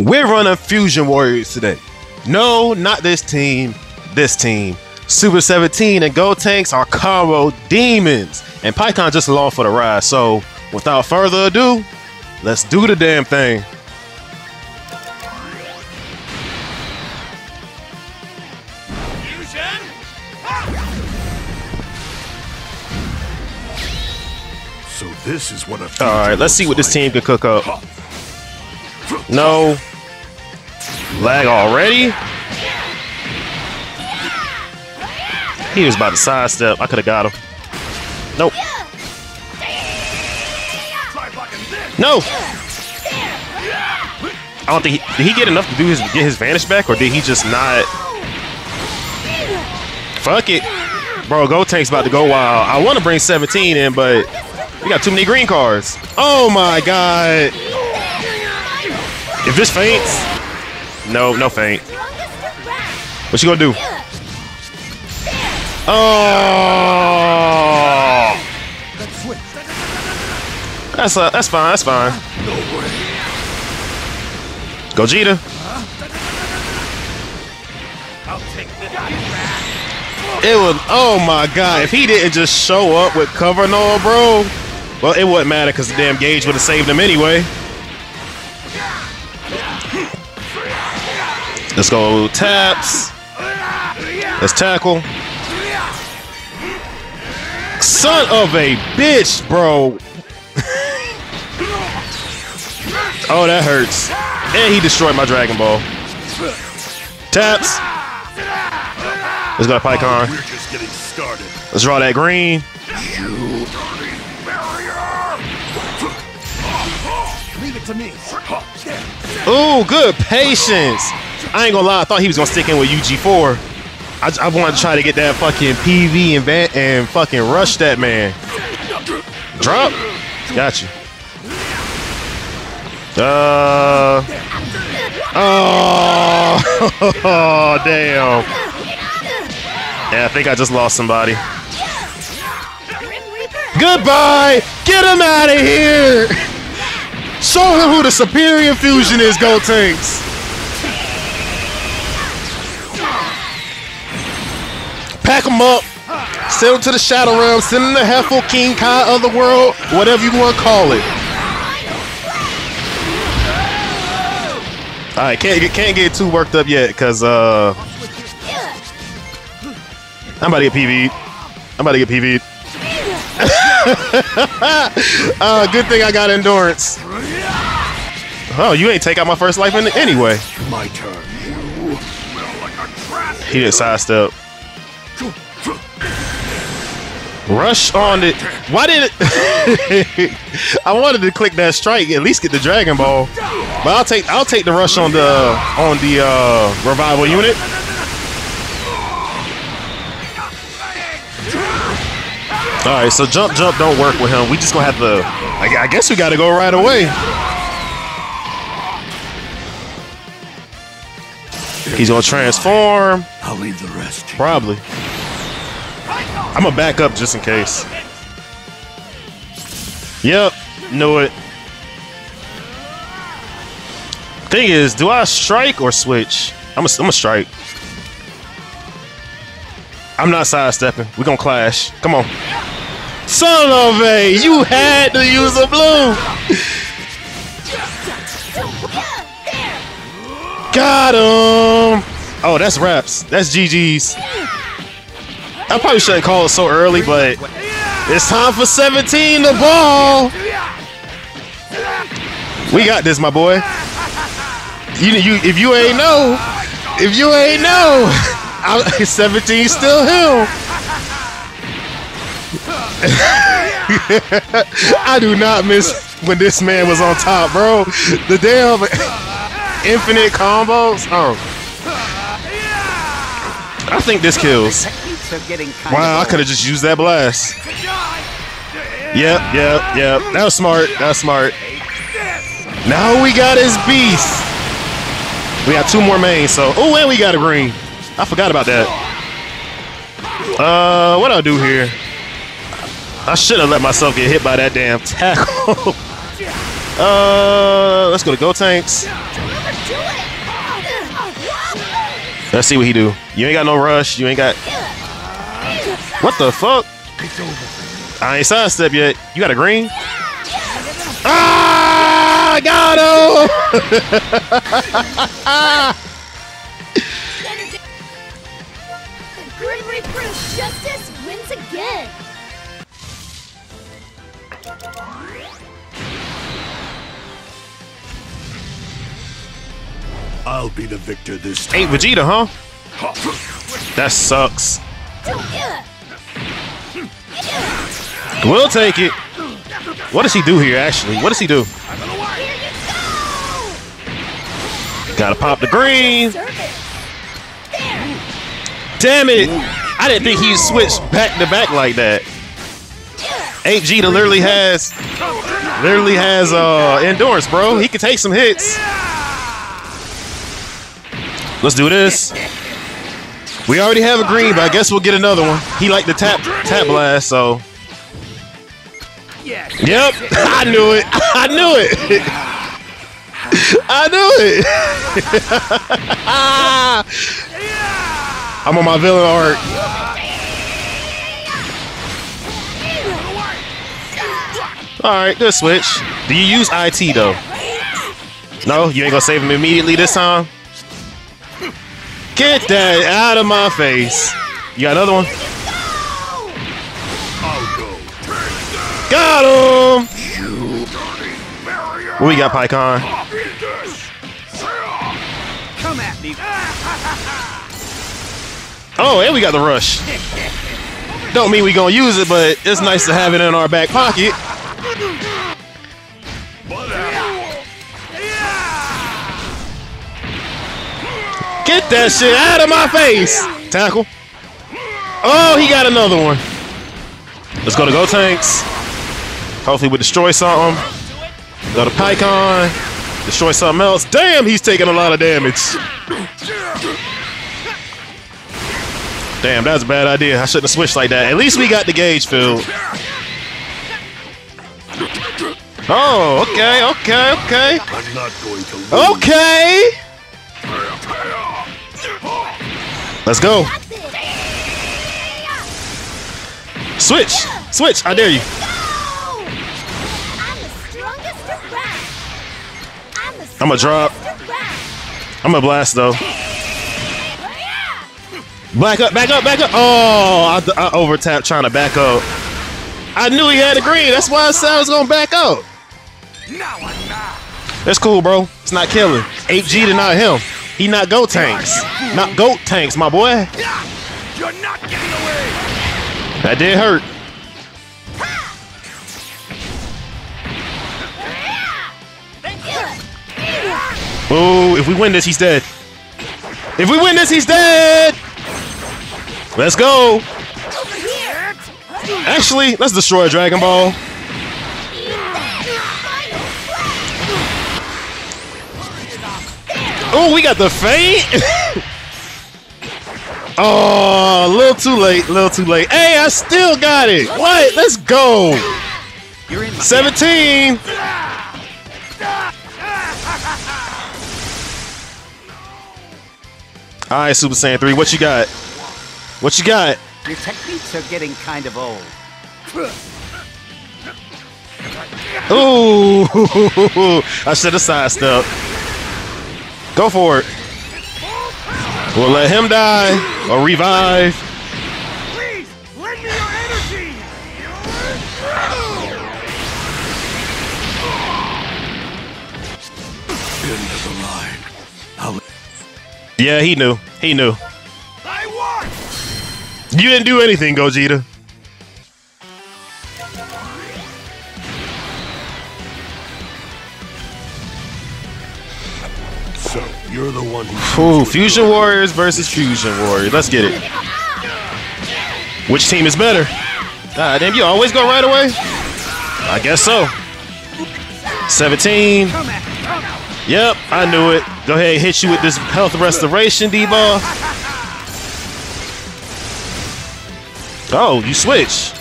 We're running Fusion Warriors today. No, not this team. This team. Super 17 and Gotenks are combo demons. And Pikkon just along for the ride. So, without further ado, let's do the damn thing. So this is what a All right, let's see what this team can cook up. No. Lag already? He was about to sidestep. I could have got him. Nope. No. I don't think he, did he get enough to do his get his vanish back, or did he just not? Fuck it, bro. Gotenks's about to go wild. I want to bring 17 in, but we got too many green cards. Oh my god. If this faints, no, no faint. What you gonna do? Oh, that's uh, that's fine. That's fine. Gogeta. It was. Oh my god! If he didn't just show up with cover and all, bro. Well, it wouldn't matter because the damn gauge would have saved him anyway. Let's go taps. Let's tackle. Son of a bitch, bro. oh, that hurts. And he destroyed my Dragon Ball. Taps. Let's go to Pikkon. We're just getting started. Let's draw that green. Leave it to me. Ooh, good patience. I ain't gonna lie, I thought he was gonna stick in with UG4. I, I wanted to try to get that fucking PV and van, and fucking rush that man. Drop. Got you. Uh. Oh, oh damn. Yeah, I think I just lost somebody. Goodbye. Get him out of here. Show him who the superior fusion is, Gotenks. Pack him up. Send him to the Shadow Realm. Send him to Heffel, King Kai, world, whatever you want to call it. All right, can't get can't get too worked up yet, cause uh, I'm about to get PV'd. I'm about to get PV'd. uh, good thing I got endurance. Oh, you ain't take out my first life in anyway. My turn. You smell like a trap. He didn't sidestep. Rush on it. Why did it? I wanted to click that strike, at least get the Dragon Ball. But I'll take I'll take the rush on the on the uh, revival unit. All right, so jump jump don't work with him. We just gonna have to. I, I guess we got to go right away. He's gonna transform. I'll leave the rest. Probably. I'm gonna back up just in case. Yep, knew it. Thing is, do I strike or switch? I'm gonna I'm a strike. I'm not sidestepping. We're gonna clash. Come on. Son of a, you had to use a blue. Got him. Oh, that's raps. That's GG's. I probably shouldn't call it so early, but it's time for 17 the ball. We got this, my boy. You, you, if you ain't know, if you ain't know, I, 17 still him. I do not miss when this man was on top, bro. The damn infinite combos. Oh, I think this kills. Are getting kind Wow, I could have just used that blast. Yep, yep, yep. That was smart. That was smart. Now we got his beast. We got two more mains, so oh, and we got a green. I forgot about that. Uh, what I do here? I should have let myself get hit by that damn tackle. uh, let's go to Gotenks. Let's see what he do. You ain't got no rush. You ain't got. What the fuck? I ain't sidestep yet. You got a green? Ah! I got him! The Grim Reaper's justice wins again. I'll be the victor this time. Ain't Vegeta, huh? That sucks. We'll take it. What does he do here, actually? What does he do? Gotta pop the green. Damn it! I didn't think he'd switch back to back like that. Vegeta literally has, literally has uh endurance, bro. He can take some hits. Let's do this. We already have a green, but I guess we'll get another one. He liked the tap tap blast, so. Yep, I knew it. I knew it. I knew it. I'm on my villain arc. All right, good switch. Do you use IT though? No, you ain't gonna save him immediately this time. Get that out of my face. You got another one? Got him. You dirty barrier. What we got, Pikkon? Come at me. Oh, and we got the rush. Don't mean we gonna use it, but it's nice to have it in our back pocket. Get that shit out of my face. Tackle. Oh, he got another one. Let's go to Gotenks. Hopefully we destroy something. Go to Pikkon. Destroy something else. Damn, he's taking a lot of damage. Damn, that's a bad idea. I shouldn't have switched like that. At least we got the gauge filled. Oh, okay, okay, okay. I'm not going to lose. Okay. Let's go. Switch. Switch. I dare you. I'm I'ma drop. I'm gonna blast though. Back up, back up, back up. Oh, I, I over tapped trying to back up. I knew he had a green. That's why I said I was gonna back up. That's cool, bro. It's not killing. 8G to not him. He not Gotenks. Not goat tanks, my boy. You're not getting away. That did hurt. Oh, if we win this, he's dead. If we win this, he's dead. Let's go. Actually, let's destroy Dragon Ball. Oh, we got the feint. oh, a little too late. A little too late. Hey, I still got it. What? Let's go. You're in 17. All right, Super Saiyan 3, what you got? What you got? Your techniques are getting kind of old. Ooh, I should have sidestepped. Go for it. We'll let him die or revive. Please, lend me your energy. End of the line. I'll. Yeah, he knew. He knew. I won. You didn't do anything, Gogeta. You're the one who. Ooh, Fusion Warriors versus Fusion Warriors. Let's get it. Which team is better? God damn, you always go right away? I guess so. 17. Yep, I knew it. Go ahead, hit you with this health restoration debuff. Oh, you switch.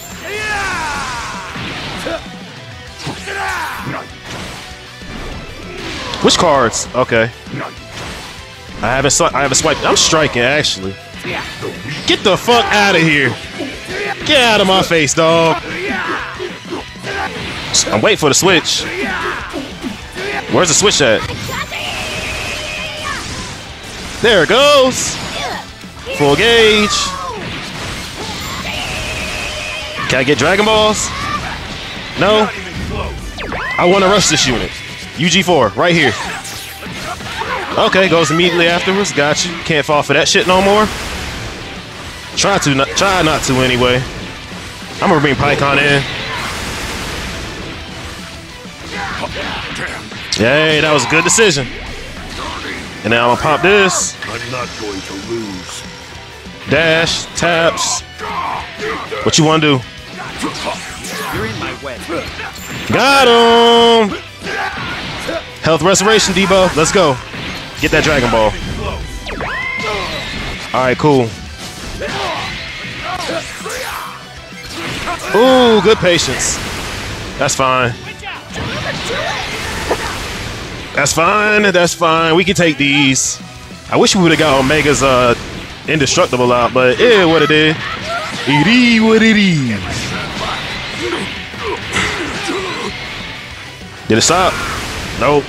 Which cards? Okay. I haven't swi- I haven't swiped. I'm striking actually. Get the fuck out of here. Get out of my face, dog. I'm waiting for the switch. Where's the switch at? There it goes. Full gauge. Can I get Dragon Balls? No. I want to rush this unit. UG4, right here. Okay, goes immediately afterwards. Got you. Can't fall for that shit no more. Try to, not, try not to anyway. I'm gonna bring Pikkon in. Yay, that was a good decision. And now I'm gonna pop this. I'm not going to lose. Dash, taps. What you wanna do? You're in my way. Got him! Health restoration, debuff. Let's go. Get that Dragon Ball. Alright, cool. Ooh, good patience. That's fine. That's fine. That's fine. We can take these. I wish we would have got Omega's uh indestructible out, but yeah, what it is. It is what it is. Did it stop? Nope.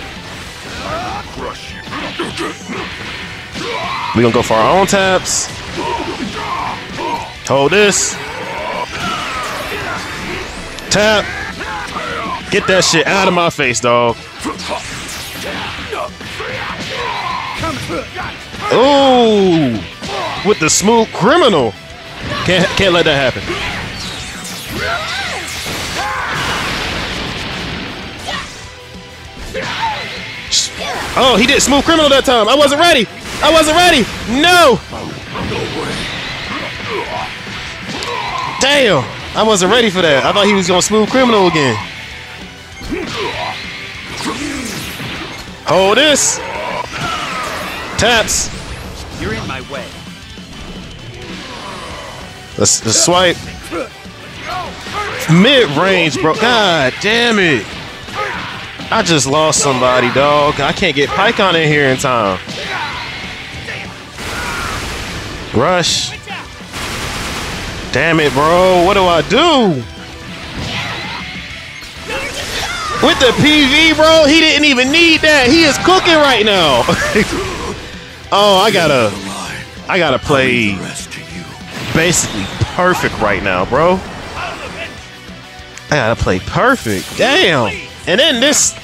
Crush you. We gonna go for our own taps. Hold this. Tap. Get that shit out of my face, dog. Ooh, with the smooth criminal. Can't can't let that happen. Oh, he did smooth criminal that time. I wasn't ready. I wasn't ready. No. Damn. I wasn't ready for that. I thought he was gonna smooth criminal again. Hold this. Taps. You're in my way. Let's, let's swipe. Mid range, bro. God damn it. I just lost somebody, dog. I can't get Pikkon in here in time. Rush. Damn it, bro. What do I do? With the PV, bro, he didn't even need that. He is cooking right now. oh, I gotta, I gotta play basically perfect right now, bro. I gotta play perfect. Damn. And then this.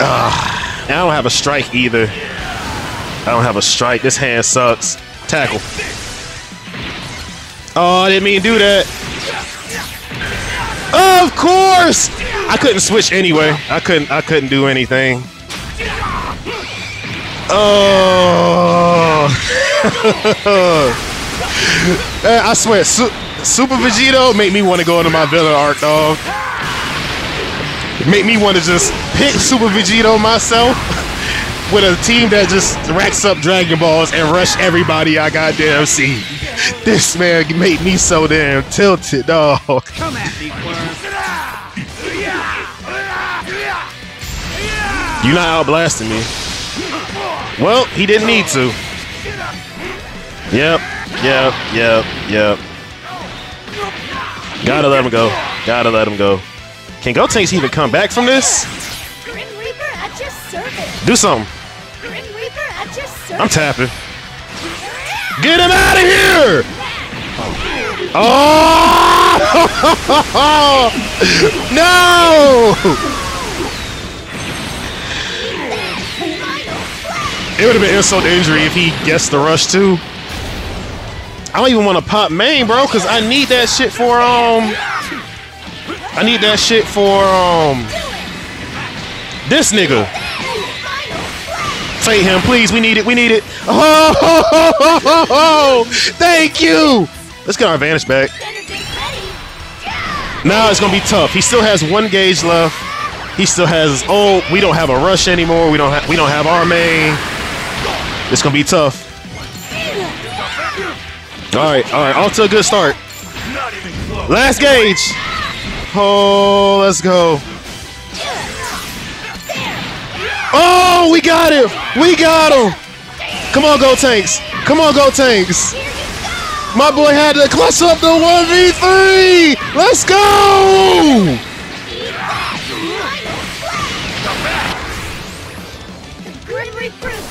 Ah, I don't have a strike either. I don't have a strike. This hand sucks. Tackle. Oh, I didn't mean to do that. Of course. I couldn't switch anyway. I couldn't. I couldn't do anything. Oh. I swear, Su- Super Vegito made me want to go into my villain arc, dog. Make me want to just pick Super Vegito myself with a team that just racks up Dragon Balls and rush everybody I goddamn see. This man made me so damn tilted, dog. Come at me. You not outblasting me. Well, he didn't need to. Yep, yep, yep, yep. Gotta let him go. Gotta let him go. Can Gotenks even come back from this? Grim Reaper at your service. Do something. Grim Reaper at your service. I'm tapping. Get him out of here! Oh! no! It would have been insult to injury if he guessed the rush too. I don't even want to pop main, bro, because I need that shit for um. I need that shit for um. This nigga. Fate him, please. We need it. We need it. Oh, thank you. Let's get our advantage back. Now it's gonna be tough. He still has one gauge left. He still has. Oh, we don't have a rush anymore. We don't have. We don't have our main. It's gonna be tough. All right, all right. Off to a good start. Last gauge. Oh, let's go. Oh, we got him. We got him. Come on, Gotenks. Come on, Gotenks. My boy had to clutch up the 1v3. Let's go. Grim